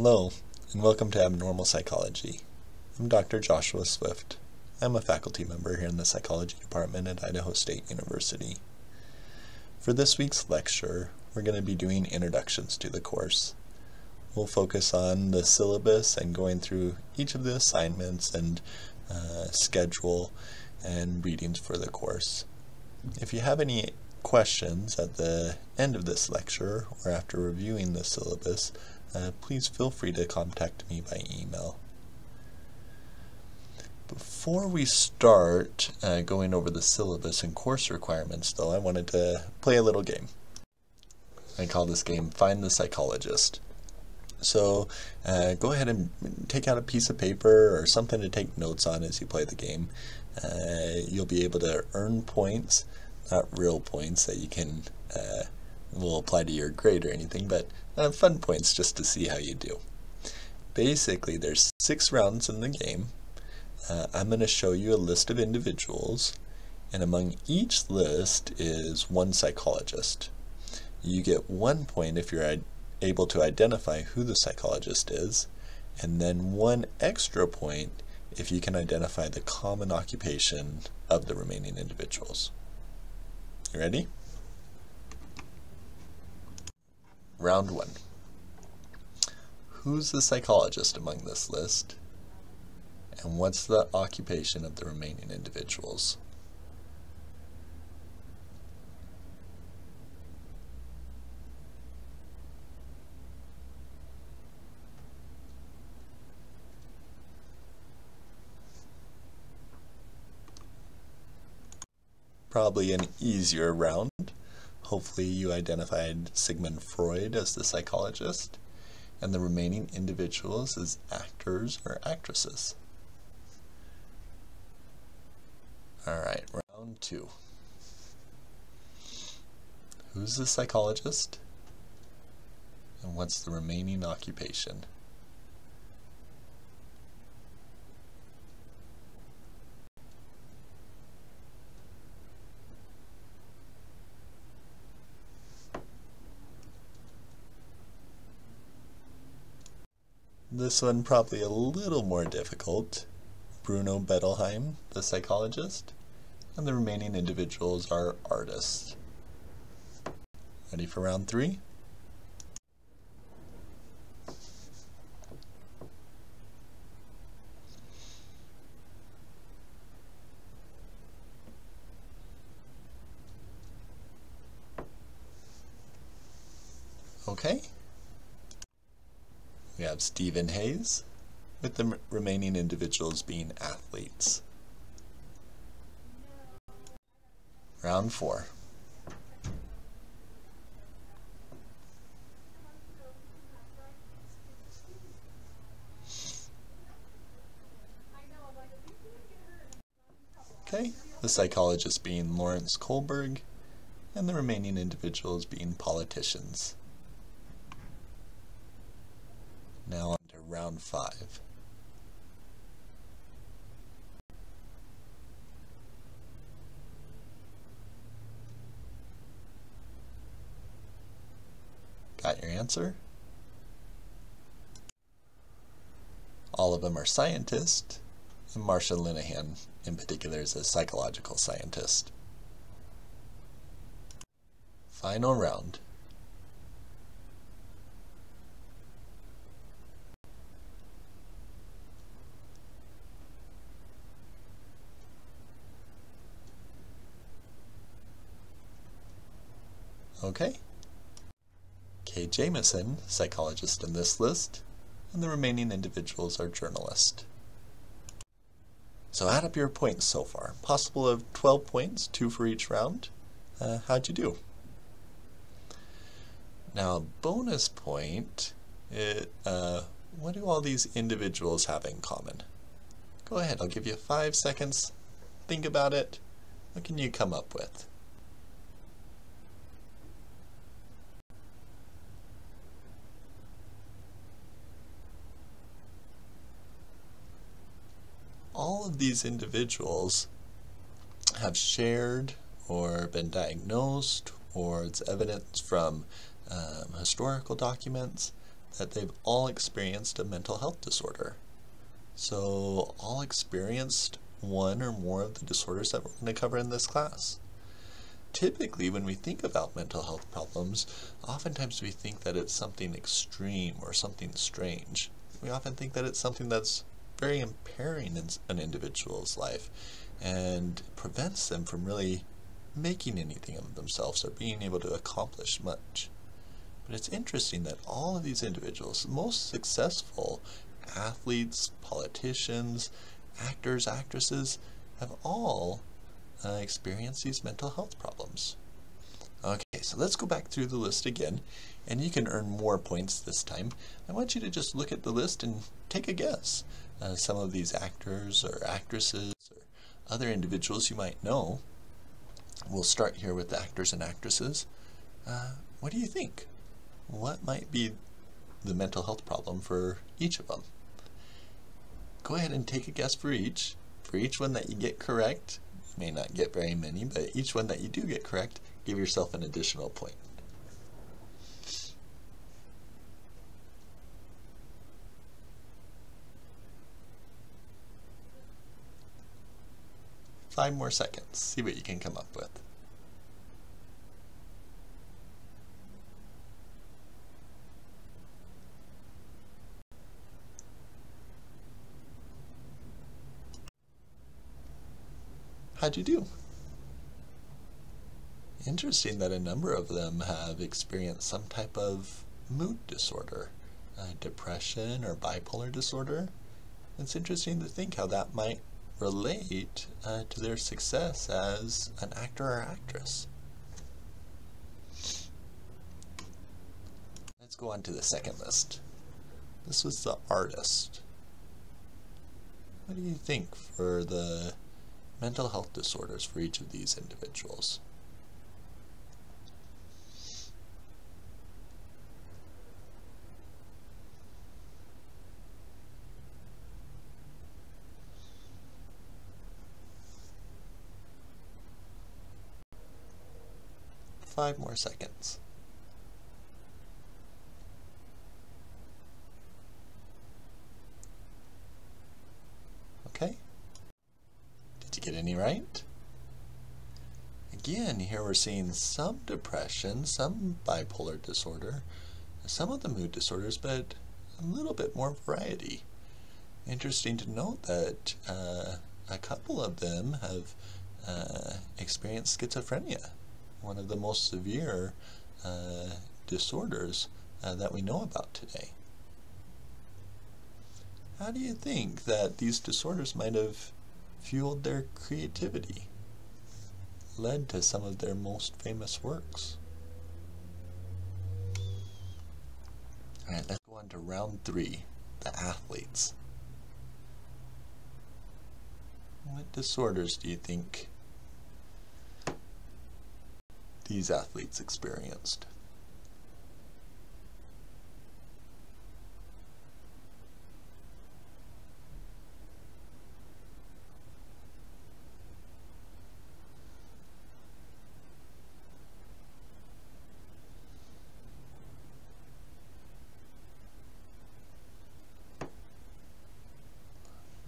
Hello, and welcome to Abnormal Psychology. I'm Dr. Joshua Swift. I'm a faculty member here in the Psychology Department at Idaho State University. For this week's lecture, we're going to be doing introductions to the course. We'll focus on the syllabus and going through each of the assignments and uh, schedule and readings for the course. If you have any questions at the end of this lecture or after reviewing the syllabus, uh, please feel free to contact me by email. Before we start uh, going over the syllabus and course requirements, though, I wanted to play a little game. I call this game Find the Psychologist. So uh, go ahead and take out a piece of paper or something to take notes on as you play the game. Uh, you'll be able to earn points, not real points that you can uh, will apply to your grade or anything, but uh, fun points just to see how you do. Basically, there's six rounds in the game. Uh, I'm going to show you a list of individuals, and among each list is one psychologist. You get one point if you're able to identify who the psychologist is, and then one extra point if you can identify the common occupation of the remaining individuals. You ready? Round one. Who's the psychologist among this list? And what's the occupation of the remaining individuals? Probably an easier round. Hopefully you identified Sigmund Freud as the psychologist and the remaining individuals as actors or actresses. All right, round two. Who's the psychologist? And what's the remaining occupation? This one probably a little more difficult. Bruno Bettelheim, the psychologist, and the remaining individuals are artists. Ready for round three? Okay. We have Stephen Hayes, with the remaining individuals being athletes. Round four. Okay, the psychologist being Lawrence Kohlberg, and the remaining individuals being politicians. Now on to round five. Got your answer? All of them are scientists, and Marsha Linehan in particular is a psychological scientist. Final round. Okay. Kay Jamison, psychologist in this list, and the remaining individuals are journalists. So add up your points so far. Possible of 12 points, two for each round. Uh, how'd you do? Now, bonus point, it, uh, what do all these individuals have in common? Go ahead, I'll give you five seconds. Think about it. What can you come up with? all of these individuals have shared or been diagnosed or it's evidence from um, historical documents that they've all experienced a mental health disorder. So, all experienced one or more of the disorders that we're going to cover in this class. Typically, when we think about mental health problems, oftentimes we think that it's something extreme or something strange. We often think that it's something that's very impairing in an individual's life and prevents them from really making anything of themselves or being able to accomplish much. But it's interesting that all of these individuals, most successful athletes, politicians, actors, actresses, have all uh, experienced these mental health problems. Okay, so let's go back through the list again, and you can earn more points this time. I want you to just look at the list and take a guess. Uh, some of these actors or actresses or other individuals you might know. We'll start here with actors and actresses. Uh, what do you think? What might be the mental health problem for each of them? Go ahead and take a guess for each. For each one that you get correct, you may not get very many, but each one that you do get correct, give yourself an additional point. Five more seconds. See what you can come up with. How'd you do? Interesting that a number of them have experienced some type of mood disorder, uh, depression or bipolar disorder. It's interesting to think how that might relate uh, to their success as an actor or actress. Let's go on to the second list. This was the artist. What do you think for the mental health disorders for each of these individuals? Five more seconds. Okay. Did you get any right? Again, here we're seeing some depression, some bipolar disorder, some of the mood disorders, but a little bit more variety. Interesting to note that uh, a couple of them have uh, experienced schizophrenia one of the most severe uh, disorders uh, that we know about today. How do you think that these disorders might have fueled their creativity, led to some of their most famous works? All right, let's go on to round three, the athletes. What disorders do you think these athletes experienced.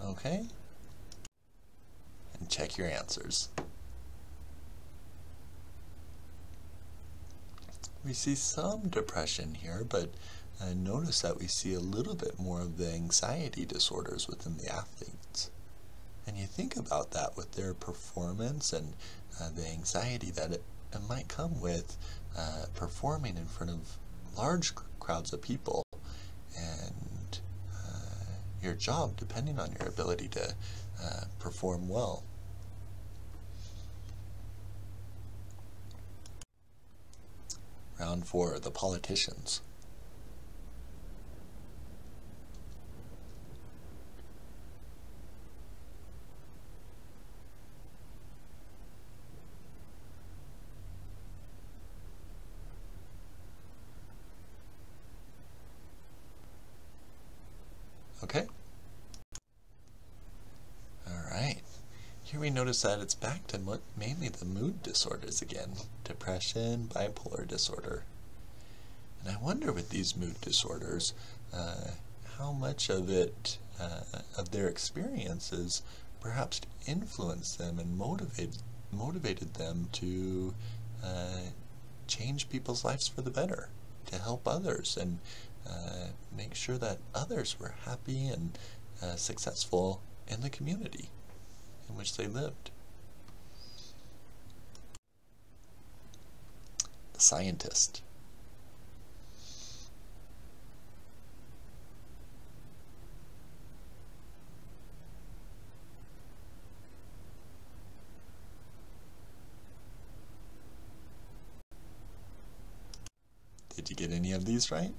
Okay? And check your answers. We see some depression here, but uh, notice that we see a little bit more of the anxiety disorders within the athletes. And you think about that with their performance and uh, the anxiety that it, it might come with uh, performing in front of large crowds of people and uh, your job depending on your ability to uh, perform well. Round four, the politicians. Okay? Here we notice that it's back to mainly the mood disorders again. Depression, bipolar disorder. And I wonder with these mood disorders, uh, how much of it, uh, of their experiences, perhaps influenced them and motivated motivated them to uh, change people's lives for the better, to help others, and uh, make sure that others were happy and uh, successful in the community in which they lived. The scientist. Did you get any of these right?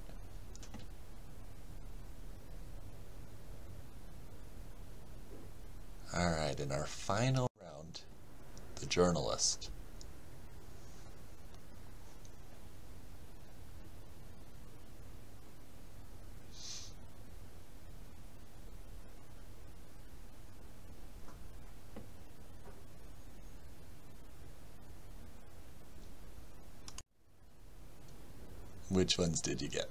Alright, in our final round, the journalist. Which ones did you get?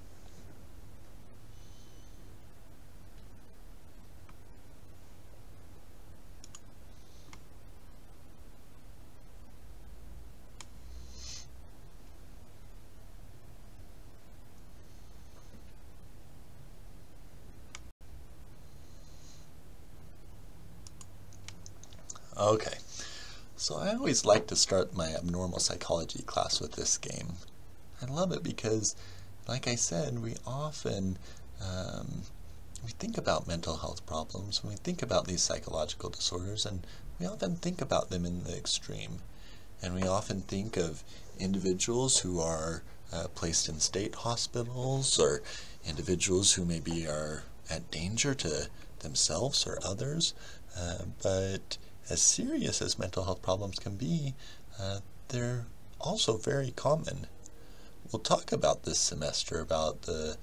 Okay, so I always like to start my abnormal psychology class with this game. I love it because, like I said, we often um, we think about mental health problems, when we think about these psychological disorders, and we often think about them in the extreme. And we often think of individuals who are uh, placed in state hospitals or individuals who maybe are at danger to themselves or others. Uh, but as serious as mental health problems can be, uh, they're also very common. We'll talk about this semester about the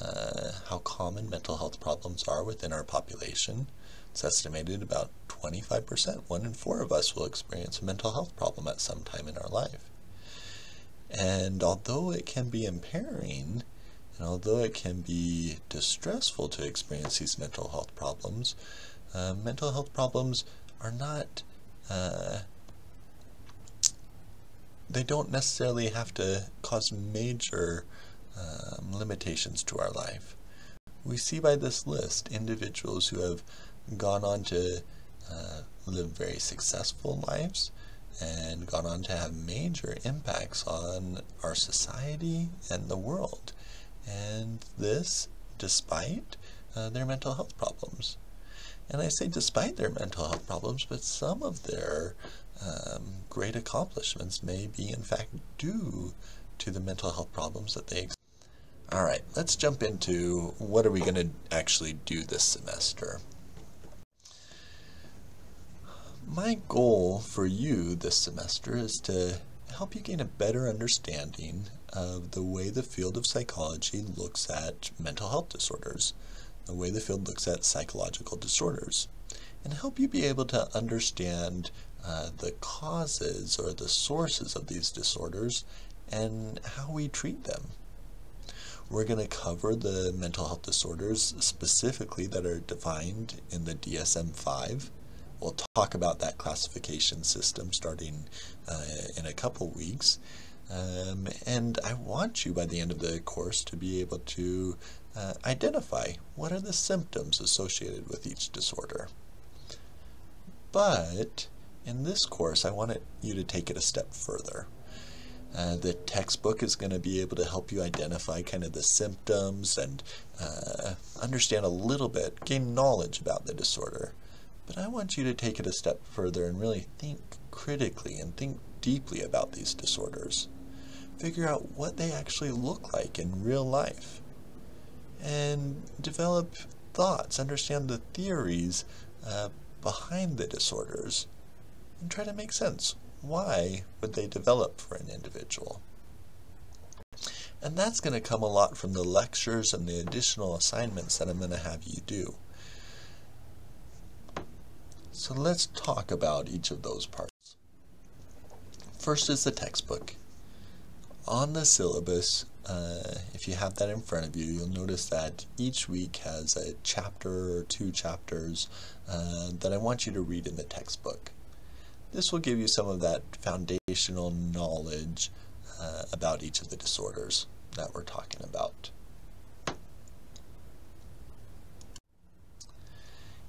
uh, how common mental health problems are within our population. It's estimated about 25%, one in four of us will experience a mental health problem at some time in our life. And although it can be impairing, and although it can be distressful to experience these mental health problems, uh, mental health problems are not, uh, they don't necessarily have to cause major um, limitations to our life. We see by this list individuals who have gone on to uh, live very successful lives and gone on to have major impacts on our society and the world. And this despite uh, their mental health problems. And I say despite their mental health problems, but some of their um, great accomplishments may be in fact due to the mental health problems that they experience. all right, let's jump into what are we going to actually do this semester. My goal for you this semester is to help you gain a better understanding of the way the field of psychology looks at mental health disorders the way the field looks at psychological disorders, and help you be able to understand uh, the causes or the sources of these disorders and how we treat them. We're going to cover the mental health disorders specifically that are defined in the DSM-5. We'll talk about that classification system starting uh, in a couple weeks. Um, and I want you by the end of the course to be able to uh, identify what are the symptoms associated with each disorder. But in this course, I want you to take it a step further. Uh, the textbook is going to be able to help you identify kind of the symptoms and uh, understand a little bit, gain knowledge about the disorder. But I want you to take it a step further and really think critically and think deeply about these disorders. Figure out what they actually look like in real life and develop thoughts, understand the theories uh, behind the disorders, and try to make sense. Why would they develop for an individual? And that's going to come a lot from the lectures and the additional assignments that I'm going to have you do. So let's talk about each of those parts. First is the textbook. On the syllabus, uh, if you have that in front of you, you'll notice that each week has a chapter or two chapters uh, that I want you to read in the textbook. This will give you some of that foundational knowledge uh, about each of the disorders that we're talking about.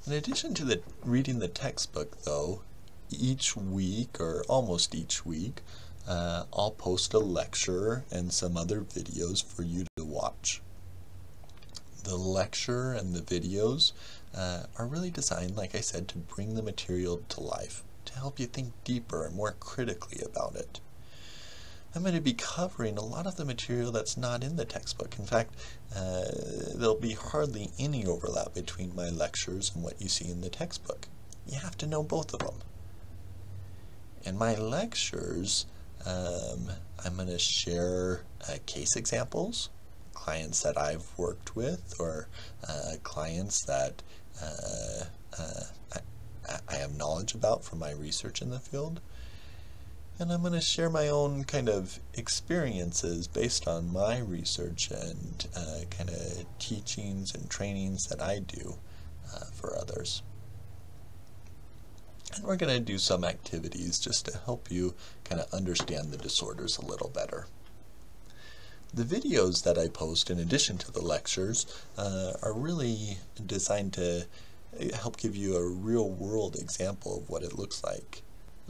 In addition to the reading the textbook, though, each week or almost each week, uh, I'll post a lecture and some other videos for you to watch. The lecture and the videos uh, are really designed, like I said, to bring the material to life to help you think deeper and more critically about it. I'm going to be covering a lot of the material that's not in the textbook. In fact, uh, there'll be hardly any overlap between my lectures and what you see in the textbook. You have to know both of them. In my lectures, um, I'm going to share uh, case examples, clients that I've worked with, or uh, clients that uh, uh I have knowledge about from my research in the field. And I'm going to share my own kind of experiences based on my research and uh, kind of teachings and trainings that I do uh, for others. And we're going to do some activities just to help you kind of understand the disorders a little better. The videos that I post in addition to the lectures uh, are really designed to help give you a real world example of what it looks like.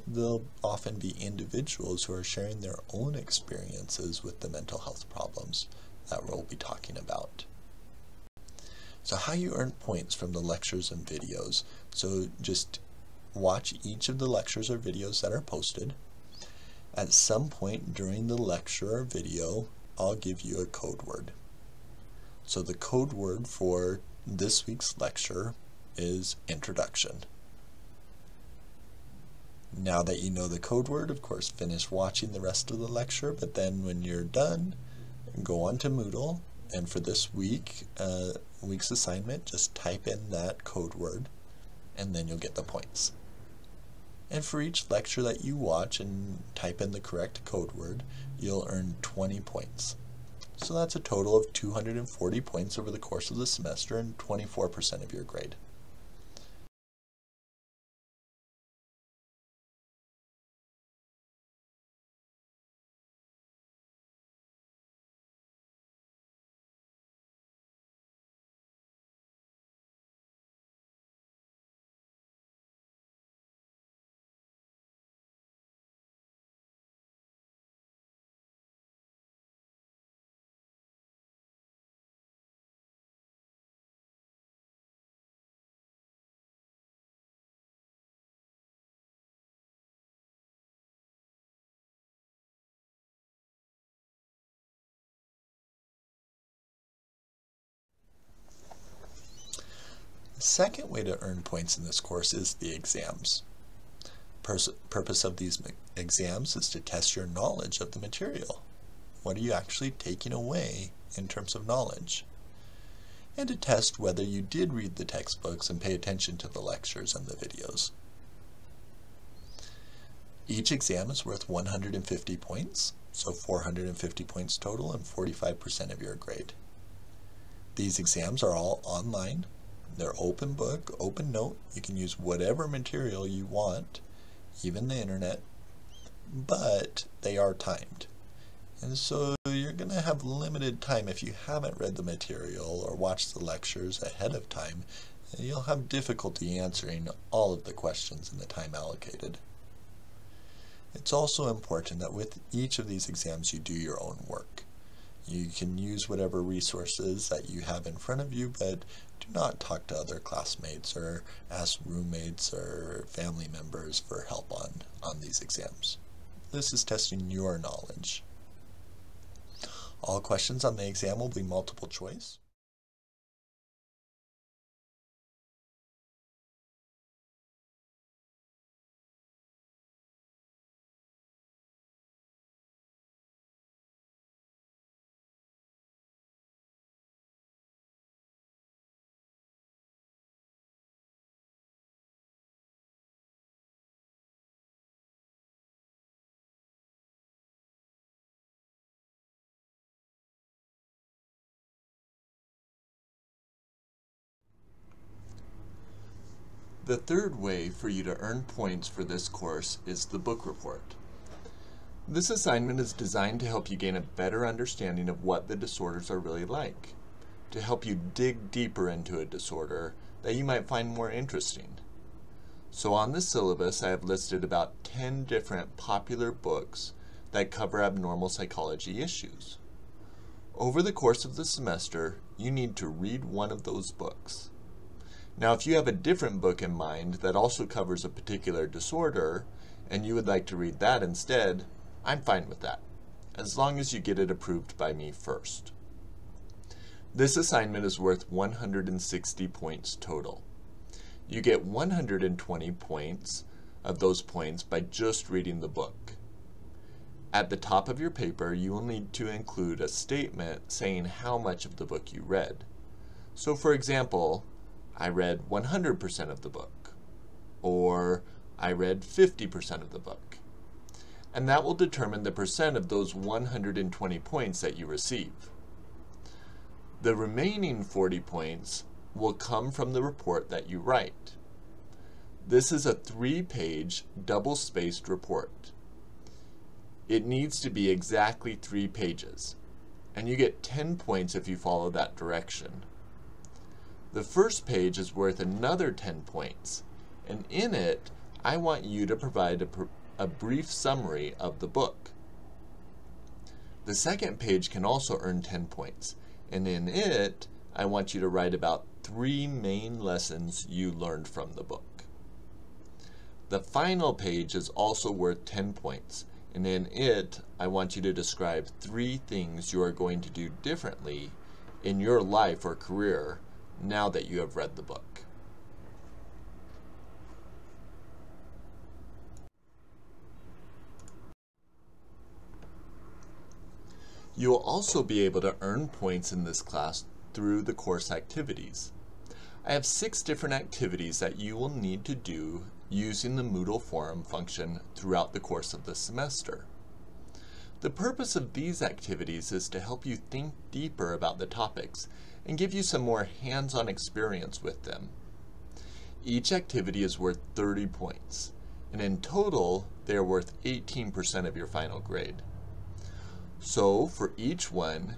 They'll often be individuals who are sharing their own experiences with the mental health problems that we'll be talking about. So how you earn points from the lectures and videos. So just watch each of the lectures or videos that are posted. At some point during the lecture or video, I'll give you a code word. So the code word for this week's lecture is introduction. Now that you know the code word, of course, finish watching the rest of the lecture, but then when you're done, go on to Moodle, and for this week, uh, week's assignment, just type in that code word, and then you'll get the points. And for each lecture that you watch and type in the correct code word, you'll earn 20 points. So that's a total of 240 points over the course of the semester and 24% of your grade. Second way to earn points in this course is the exams. Pers purpose of these exams is to test your knowledge of the material. What are you actually taking away in terms of knowledge? And to test whether you did read the textbooks and pay attention to the lectures and the videos. Each exam is worth 150 points, so 450 points total and 45% of your grade. These exams are all online they're open book, open note. You can use whatever material you want, even the internet, but they are timed. And so you're going to have limited time if you haven't read the material or watched the lectures ahead of time. You'll have difficulty answering all of the questions in the time allocated. It's also important that with each of these exams you do your own work. You can use whatever resources that you have in front of you, but do not talk to other classmates or ask roommates or family members for help on, on these exams. This is testing your knowledge. All questions on the exam will be multiple choice. The third way for you to earn points for this course is the book report. This assignment is designed to help you gain a better understanding of what the disorders are really like, to help you dig deeper into a disorder that you might find more interesting. So on the syllabus, I have listed about 10 different popular books that cover abnormal psychology issues. Over the course of the semester, you need to read one of those books. Now, if you have a different book in mind that also covers a particular disorder, and you would like to read that instead, I'm fine with that, as long as you get it approved by me first. This assignment is worth 160 points total. You get 120 points of those points by just reading the book. At the top of your paper, you will need to include a statement saying how much of the book you read. So for example, I read 100% of the book, or I read 50% of the book. And that will determine the percent of those 120 points that you receive. The remaining 40 points will come from the report that you write. This is a three-page, double-spaced report. It needs to be exactly three pages, and you get 10 points if you follow that direction. The first page is worth another 10 points, and in it, I want you to provide a, a brief summary of the book. The second page can also earn 10 points, and in it, I want you to write about three main lessons you learned from the book. The final page is also worth 10 points, and in it, I want you to describe three things you are going to do differently in your life or career now that you have read the book. You will also be able to earn points in this class through the course activities. I have six different activities that you will need to do using the Moodle forum function throughout the course of the semester. The purpose of these activities is to help you think deeper about the topics and give you some more hands-on experience with them. Each activity is worth 30 points, and in total, they are worth 18% of your final grade. So for each one,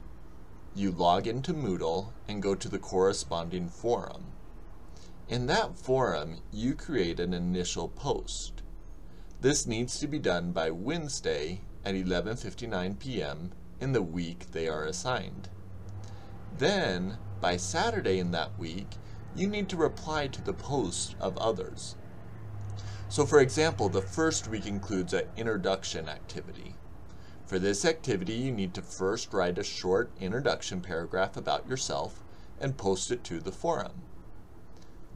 you log into Moodle and go to the corresponding forum. In that forum, you create an initial post. This needs to be done by Wednesday at 11.59 p.m. in the week they are assigned. Then, by Saturday in that week, you need to reply to the posts of others. So for example, the first week includes an introduction activity. For this activity, you need to first write a short introduction paragraph about yourself and post it to the forum.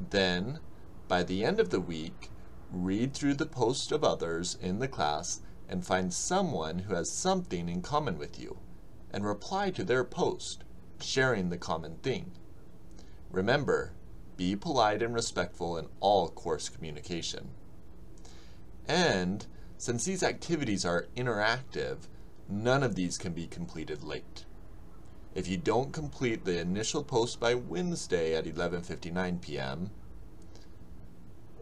Then, by the end of the week, read through the posts of others in the class and find someone who has something in common with you, and reply to their post sharing the common thing. Remember, be polite and respectful in all course communication. And, since these activities are interactive, none of these can be completed late. If you don't complete the initial post by Wednesday at 11.59 p.m.,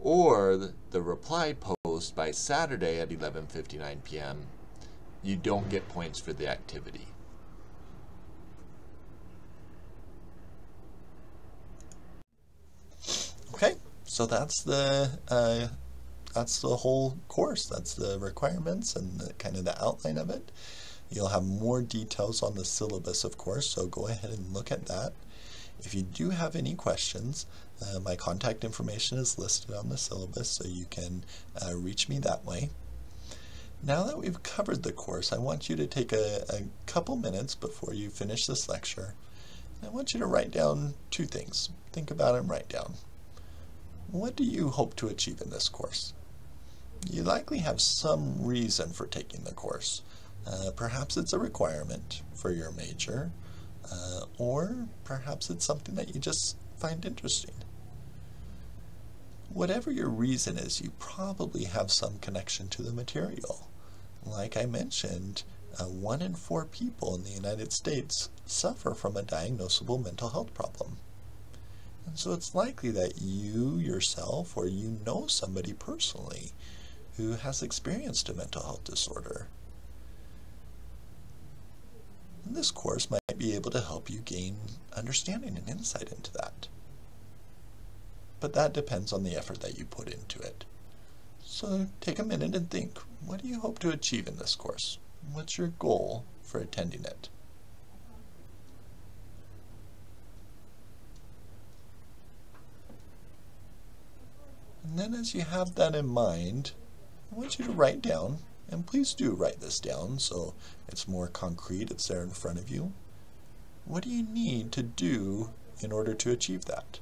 or the reply post by Saturday at 11.59 p.m., you don't get points for the activity. Okay, so that's the uh, that's the whole course. That's the requirements and the, kind of the outline of it. You'll have more details on the syllabus, of course, so go ahead and look at that. If you do have any questions, uh, my contact information is listed on the syllabus, so you can uh, reach me that way. Now that we've covered the course, I want you to take a, a couple minutes before you finish this lecture. I want you to write down two things. Think about and write down. What do you hope to achieve in this course? You likely have some reason for taking the course. Uh, perhaps it's a requirement for your major, uh, or perhaps it's something that you just find interesting. Whatever your reason is, you probably have some connection to the material. Like I mentioned, uh, one in four people in the United States suffer from a diagnosable mental health problem. And so it's likely that you yourself or you know somebody personally who has experienced a mental health disorder. And this course might be able to help you gain understanding and insight into that. But that depends on the effort that you put into it. So take a minute and think, what do you hope to achieve in this course? What's your goal for attending it? And then as you have that in mind, I want you to write down, and please do write this down so it's more concrete, it's there in front of you. What do you need to do in order to achieve that?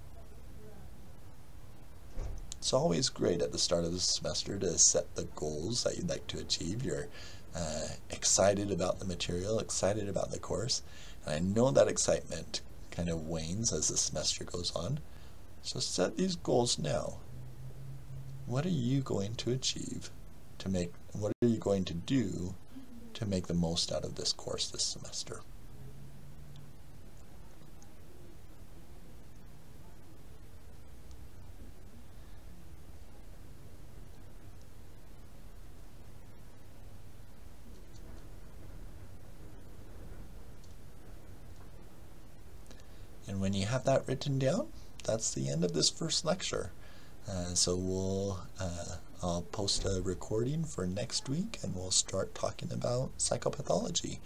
It's always great at the start of the semester to set the goals that you'd like to achieve. You're uh, excited about the material, excited about the course, and I know that excitement kind of wanes as the semester goes on. So set these goals now what are you going to achieve to make, what are you going to do to make the most out of this course this semester? And when you have that written down, that's the end of this first lecture. Uh, so we'll uh, I'll post a recording for next week and we'll start talking about psychopathology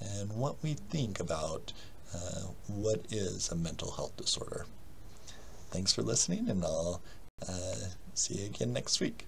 and what we think about uh, what is a mental health disorder. Thanks for listening and I'll uh, see you again next week.